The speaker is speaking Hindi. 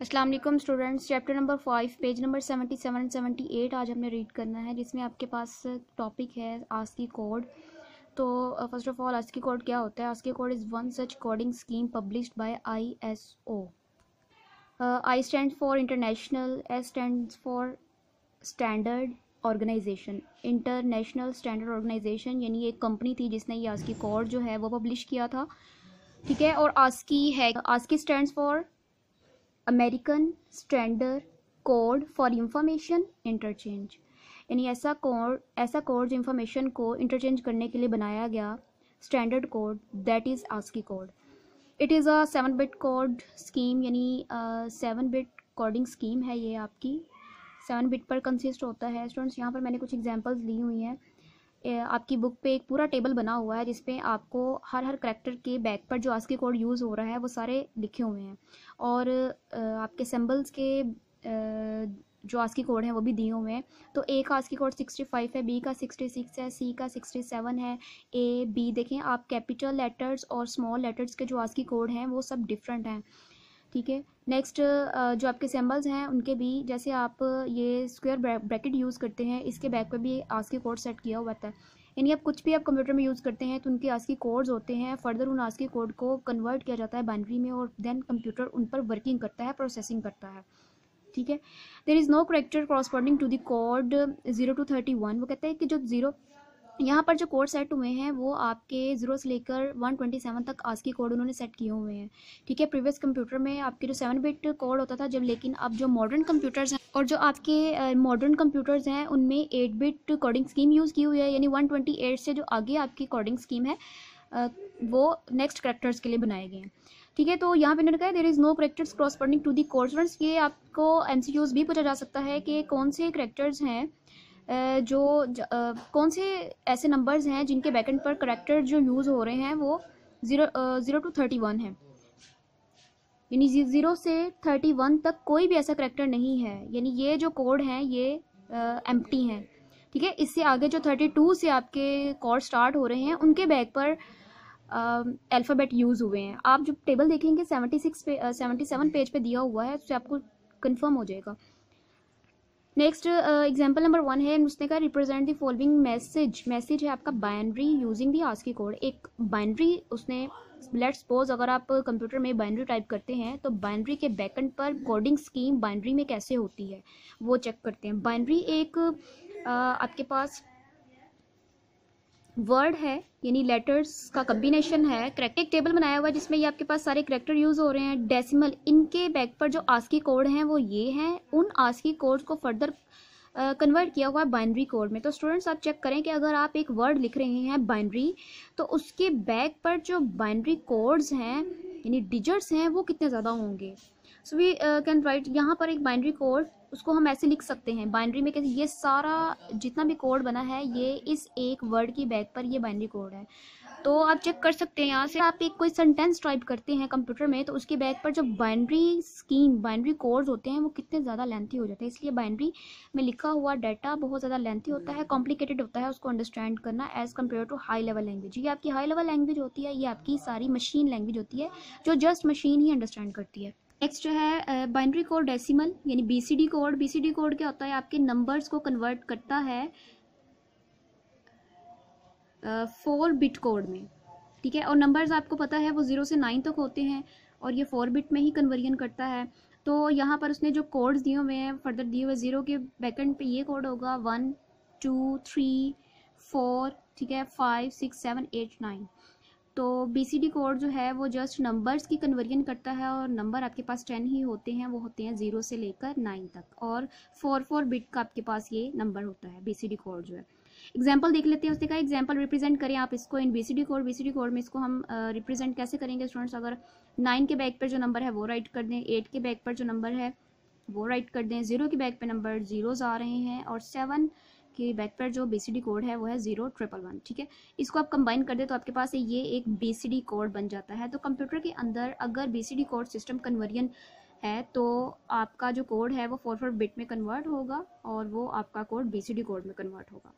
अस्सलाम वालेकुम students, chapter number five page number seventy seven seventy eight आज हमने रीड करना है, जिसमें आपके पास टॉपिक है आस्की कोड तो first of all ASCII code क्या होता है? ASCII code is one such coding scheme published by I S O I stand for international S stand for standard organisation international standard organisation यानी एक कंपनी थी जिसने ये आस्की कोड जो है वो पब्लिश किया था, ठीक है? और आस्की है ASCII stand for American standard code for information interchange. यानी ऐसा कोड ऐसा कोड जो इंफॉर्मेशन को इंटरचेंज करने के लिए बनाया गया standard code, that is ASCII code. It is a seven bit code scheme, यानी सेवन बिट कोडिंग स्कीम है ये आपकी। सेवन बिट पर कंसिस्ट होता है। स्टूडेंट्स, यहाँ पर मैंने कुछ एग्जांपल्स ली हुई हैं। आपकी बुक पे एक पूरा टेबल बना हुआ है जिसपे आपको हर हर करेक्टर के बैक पर जो आस्की कोड यूज़ हो रहा है वो सारे लिखे हुए हैं। और आपके सिंबल्स के जो आस्की कोड हैं वो भी दिए हुए हैं। तो ए का आस्की कोड सिक्सटी फाइव है बी का सिक्सटी सिक्स है सी का सिक्सटी सेवन है ए बी देखें, आप कैपिटल लेटर्स और स्मॉल लेटर्स के जो आस्की कोड हैं वो सब डिफरेंट हैं। ठीक है? नेक्स्ट जो आपके सिंबल्स हैं, उनके भी जैसे आप ये स्क्वायर ब्रैकेट यूज़ करते हैं, इसके बैक पर भी आस्की कोड सेट किया हुआ था। यानी आप कुछ भी आप कंप्यूटर में यूज़ करते हैं तो उनके आस्की कोड्स होते हैं फर्दर उन आस्की कोड को कन्वर्ट किया जाता है बाइनरी में और देन कंप्यूटर उन पर वर्किंग करता है प्रोसेसिंग करता है। ठीक है? There is no character corresponding to the code zero to thirty one वो कहते हैं कि जो ज़ीरो यहाँ पर जो कोड सेट हुए हैं, वो आपके ज़ीरो से लेकर वन ट्वेंटी सेवन तक आज की कोड उन्होंने सेट किए हुए हैं। ठीक है प्रीवियस कंप्यूटर में आपके जो सेवन बिट कोड होता था, जब, लेकिन अब जो मॉडर्न कंप्यूटर्स हैं, और जो आपके मॉडर्न कंप्यूटर्स हैं, उनमें eight bit coding scheme use की हुई है, यानी वन ट्वेंटी एट से जो आगे आपकी कोडिंग स्कीम है वो नेक्स्ट करेक्टर्स के लिए बनाए गए हैं। ठीक है तो यहाँ पे इन्होंने कहा there is no characters corresponding to the codes ये आपको एम भी पूछा जा सकता है कि कौन से करेक्टर्स हैं जो कौन से ऐसे नंबर्स हैं जिनके बैकेंड पर करेक्टर जो यूज़ हो रहे हैं वो zero zero to thirty one है। यानी ज़ीरो से थर्टी वन तक कोई भी ऐसा करेक्टर नहीं है। यानी ये जो कोड हैं, ये एम टी हैं। ठीक है? इससे आगे जो थर्टी टू से आपके कोड स्टार्ट हो रहे हैं, उनके बैक पर अल्फ़ाबेट यूज़ हुए हैं। आप जब टेबल देखेंगे सेवेंटी सिक्स पे सेवेंटी सेवन पेज पे दिया हुआ है, उससे आपको कन्फर्म हो जाएगा। नेक्स्ट एग्ज़ाम्पल नंबर वन है उसने कहा represent the following message message है आपका binary using the ASCII code एक बाइनरी उसने लेट सपोज़ अगर आप कंप्यूटर में बाइनरी टाइप करते हैं तो बाइनरी के बैकेंड पर कोडिंग स्कीम बाइनरी में कैसे होती है? वो चेक करते हैं. बाइनरी एक आ, आपके पास वर्ड है यानी लेटर्स का कम्बिनेशन है करेक्ट टेबल बनाया हुआ है जिसमें ये आपके पास सारे करेक्टर यूज़ हो रहे हैं डेसिमल इनके बैक पर जो आस्की कोड हैं वो ये हैं उन आस्की कोड्स को फर्दर कन्वर्ट uh, किया हुआ है बाइनरी कोड में। तो स्टूडेंट्स आप चेक करें कि अगर आप एक वर्ड लिख रहे हैं बाइनरी तो उसके बैक पर जो बाइनरी कोड्स हैं यानी डिजिट्स हैं वो कितने ज़्यादा होंगे? सो वी कैन राइट यहाँ पर एक बाइनरी कोड उसको हम ऐसे लिख सकते हैं बाइनरी में कैसे, ये सारा जितना भी कोड बना है, ये इस एक वर्ड की बैक पर ये बाइनरी कोड है। तो आप चेक कर सकते हैं, यहाँ से आप एक कोई सेंटेंस टाइप करते हैं कंप्यूटर में तो उसके बैक पर जो बाइनरी स्कीम बाइनरी कोड्स होते हैं, वो कितने ज़्यादा लेंथी हो जाते हैं। इसलिए बाइनरी में लिखा हुआ डाटा बहुत ज़्यादा लेंथी होता है कॉम्प्लिकेटेड होता है, उसको अंडरस्टैंड करना as compare to high level language ये आपकी हाई लेवल लैंग्वेज होती है, ये आपकी सारी मशीन लैंग्वेज होती है, जो जस्ट मशीन ही अंडरस्टैंड करती है। नेक्स्ट जो है बाइनरी कोड डेसिमल यानी बीसीडी कोड बीसीडी कोड क्या होता है? आपके नंबर्स को कन्वर्ट करता है फोर बिट कोड में। ठीक है? और नंबर्स आपको पता है, वो ज़ीरो से नाइन तक होते हैं और ये फोर बिट में ही कन्वर्जन करता है। तो यहाँ पर उसने जो कोड्स दिए हुए हैं फर्दर दिए हुए ज़ीरो के बैकेंड पे ये कोड होगा वन टू थ्री फोर ठीक है? Five six seven eight nine तो बीसीडी कोड जो है, वो जस्ट नंबर्स की कन्वर्जन करता है और नंबर आपके पास टेन ही होते हैं, वो होते हैं ज़ीरो से लेकर नाइन तक और फोर फोर बिट का आपके पास ये नंबर होता है बीसीडी कोड जो है। एग्ज़ाम्पल देख लेते हैं, उसने कहा एग्ज़ाम्पल रिप्रेजेंट करें आप इसको in B C code B C D code में इसको हम रिप्रेजेंट कैसे करेंगे स्टूडेंट्स अगर नाइन के बैग पर जो नंबर है, वो राइट कर दें एट के बैग पर जो नंबर है, वो राइट कर दें ज़ीरो के बैग पर नंबर ज़ीरोज़ आ रहे हैं और सेवन के बैक पर जो बीसीडी कोड है, वो है ज़ीरो ट्रिपल वन ठीक है? इसको आप कंबाइन कर दे तो आपके पास ये एक बीसीडी कोड बन जाता है। तो कंप्यूटर के अंदर अगर बीसीडी कोड सिस्टम कन्वर्जन है तो आपका जो कोड है, वो फोर फोर बिट में कन्वर्ट होगा और वो आपका कोड बीसीडी कोड में कन्वर्ट होगा।